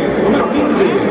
2, número 15.